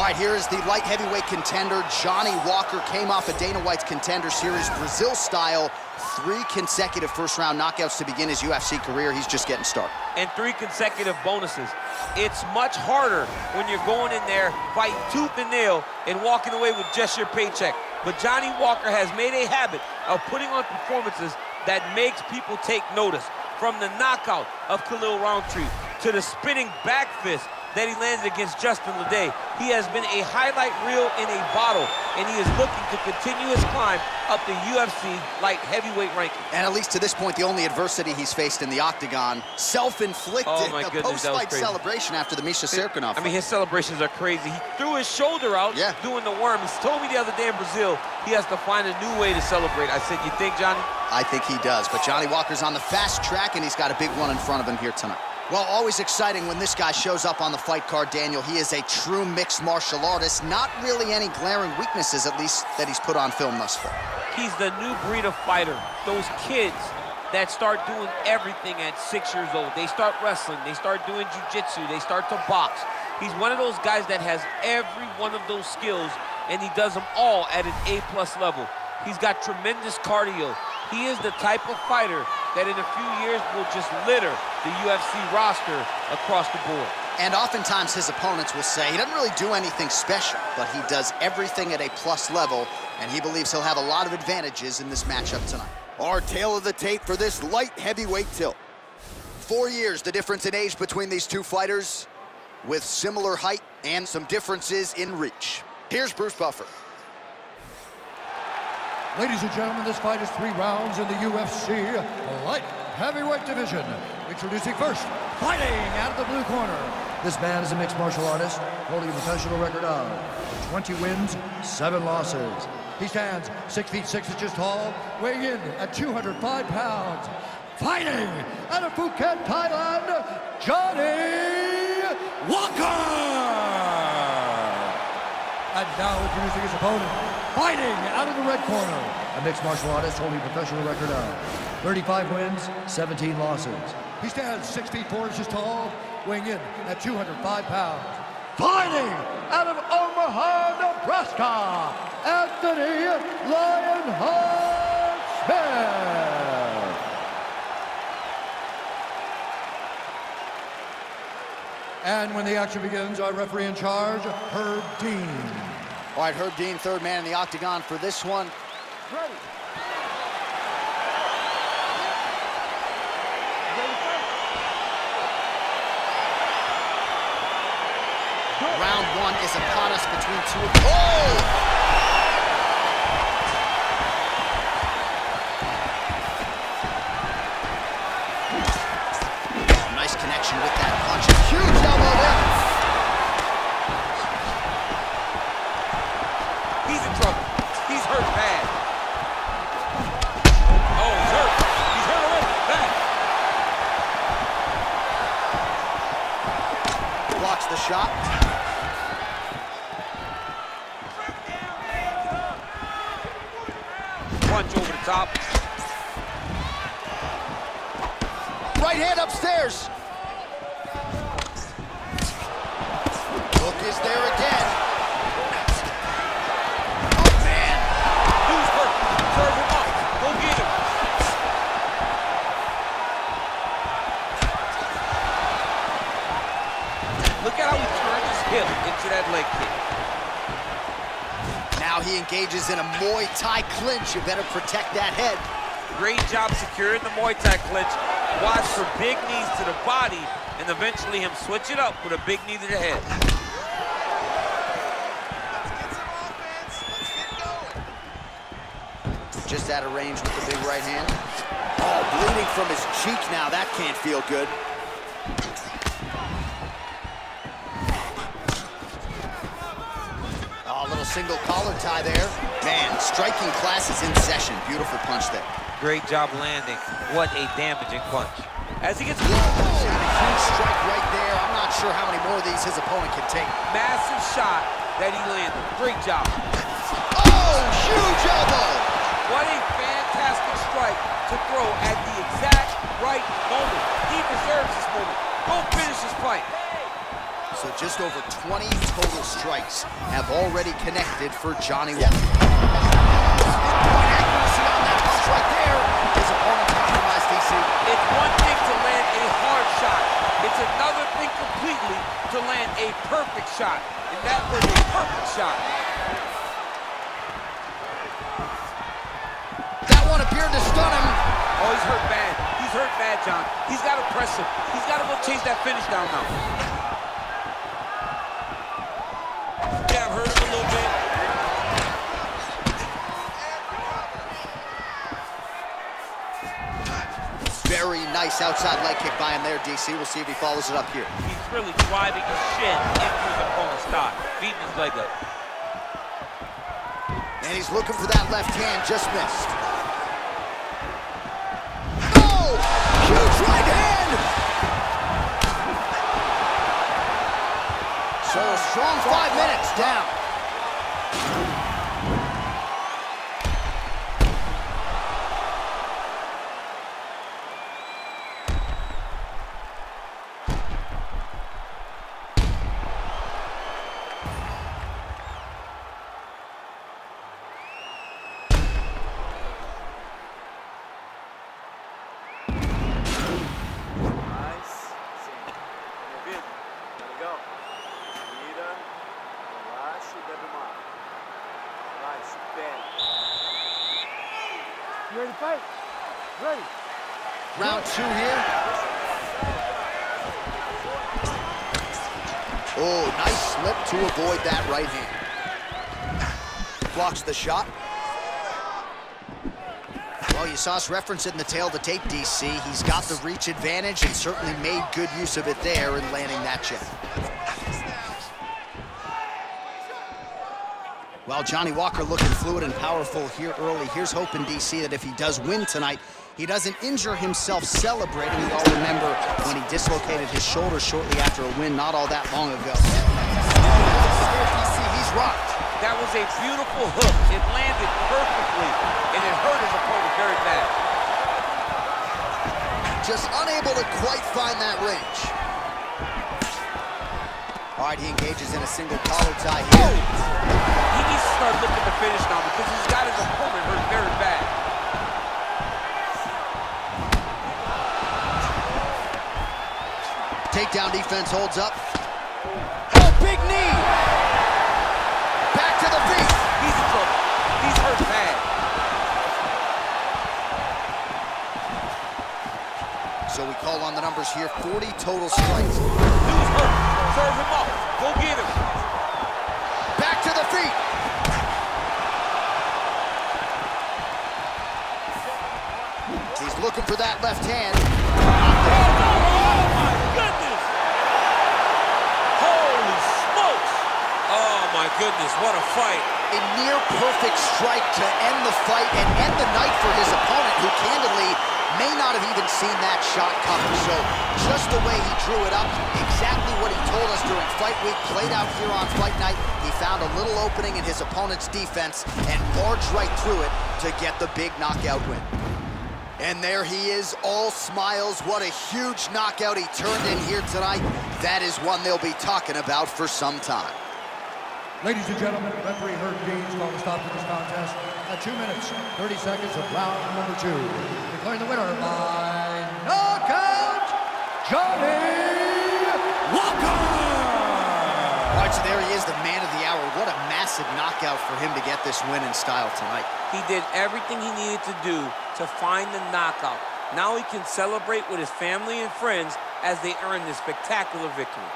All right, here is the light heavyweight contender. Johnny Walker came off of Dana White's Contender Series, Brazil style. Three consecutive first-round knockouts to begin his UFC career. He's just getting started. And three consecutive bonuses. It's much harder when you're going in there, fighting tooth and nail, and walking away with just your paycheck. But Johnny Walker has made a habit of putting on performances that makes people take notice. From the knockout of Khalil Rountree to the spinning back fist that he landed against Justin Ledet. He has been a highlight reel in a bottle, and he is looking to continue his climb up the UFC light heavyweight ranking. And at least to this point, the only adversity he's faced in the octagon, self-inflicted, oh my a post-fight celebration after the Misha Cirkunov I mean, his celebrations are crazy. He threw his shoulder out yeah. doing the worm. He told me the other day in Brazil he has to find a new way to celebrate. I said, you think, Johnny? I think he does, but Johnny Walker's on the fast track, and he's got a big one in front of him here tonight. Well, always exciting when this guy shows up on the fight card, Daniel. He is a true mixed martial artist. Not really any glaring weaknesses, at least, that he's put on film thus far. He's the new breed of fighter. Those kids that start doing everything at six years old. They start wrestling, they start doing jiu-jitsu, they start to box. He's one of those guys that has every one of those skills, and he does them all at an A-plus level. He's got tremendous cardio. He is the type of fighter that in a few years will just litter the UFC roster across the board. And oftentimes his opponents will say he doesn't really do anything special, but he does everything at a plus level, and he believes he'll have a lot of advantages in this matchup tonight. Our tale of the tape for this light heavyweight tilt. Four years, the difference in age between these two fighters, with similar height and some differences in reach. Here's Bruce Buffer. Ladies and gentlemen, this fight is three rounds in the UFC light heavyweight division. Introducing first, fighting out of the blue corner. This man is a mixed martial artist, holding a professional record of 20 wins, 7 losses. He stands 6 feet 6 inches tall, weighing in at 205 pounds. Fighting out of Phuket, Thailand, Johnny Walker! And now introducing his opponent, fighting out of the red corner. A mixed martial artist holding a professional record of 35 wins, 17 losses. He stands 6 feet 4 inches tall, weighing in at 205 pounds. Fighting out of Omaha, Nebraska, Anthony Lionheart Smith. And when the action begins, our referee in charge, Herb Dean. All right, Herb Dean, third man in the octagon for this one. Ready. Round one is upon us between two. Oh! the shot. Punch over the top. Right hand upstairs. Engages in a Muay Thai clinch. You better protect that head. Great job securing the Muay Thai clinch. Watch for big knees to the body and eventually him switch it up with a big knee to the head. Just out of range with the big right hand. Oh, bleeding from his cheek now. That can't feel good. Single collar tie there. Man, striking class is in session. Beautiful punch there. Great job landing. What a damaging punch. As he gets... Huge strike right there. I'm not sure how many more of these his opponent can take. Massive shot that he landed. Great job. Oh, huge elbow. What a fantastic strike to throw at the exact right moment. He deserves this moment. Go finish this fight. So Just over 20 total strikes have already connected for Johnny Walker. Accuracy on that punch right there. His opponent compromised, DC. It's one thing to land a hard shot. It's another thing completely to land a perfect shot. And that was a perfect shot. That one appeared to stun him. Oh, he's hurt bad. He's hurt bad, John. He's got to press him. He's got to go chase that finish down now. Nice outside leg kick by him there, DC. We'll see if he follows it up here. He's really driving his shin into his opponent's thigh, beating his leg up. And he's looking for that left hand, just missed. Oh! Huge right hand! So a strong five minutes down. Round two here. Oh, nice slip to avoid that right hand. Blocks the shot. Well, you saw us reference it in the tale of the tape, DC. He's got the reach advantage and certainly made good use of it there in landing that jab. Well, Johnny Walker looking fluid and powerful here early. Here's hoping, DC, that if he does win tonight, he doesn't injure himself celebrating. We all remember when he dislocated his shoulder shortly after a win not all that long ago. He's rocked. That was a beautiful hook. It landed perfectly, and it hurt his opponent very bad. Just unable to quite find that range. All right, he engages in a single collar tie here. He needs to start looking to finish now because he's got his opponent hurt very Takedown defense holds up. Oh, big knee! Back to the feet. He's in trouble. He's hurt bad. So we call on the numbers here, 40 total strikes. Dude's hurt. Serve him up. Go get him. Back to the feet. He's looking for that left hand. My goodness. What a fight. A near perfect strike to end the fight and end the night for his opponent, who candidly may not have even seen that shot coming. So just the way he drew it up, exactly what he told us during fight week, played out here on fight night. He found a little opening in his opponent's defense and barged right through it to get the big knockout win. And there he is, all smiles. What a huge knockout he turned in here tonight. That is one they'll be talking about for some time. Ladies and gentlemen, referee Herb Deans calling a stop to this contest at 2 minutes, 30 seconds of round number two. Declaring the winner by knockout, Johnny Walker! All right, so there he is, the man of the hour. What a massive knockout for him to get this win in style tonight. He did everything he needed to do to find the knockout. Now he can celebrate with his family and friends as they earn this spectacular victory.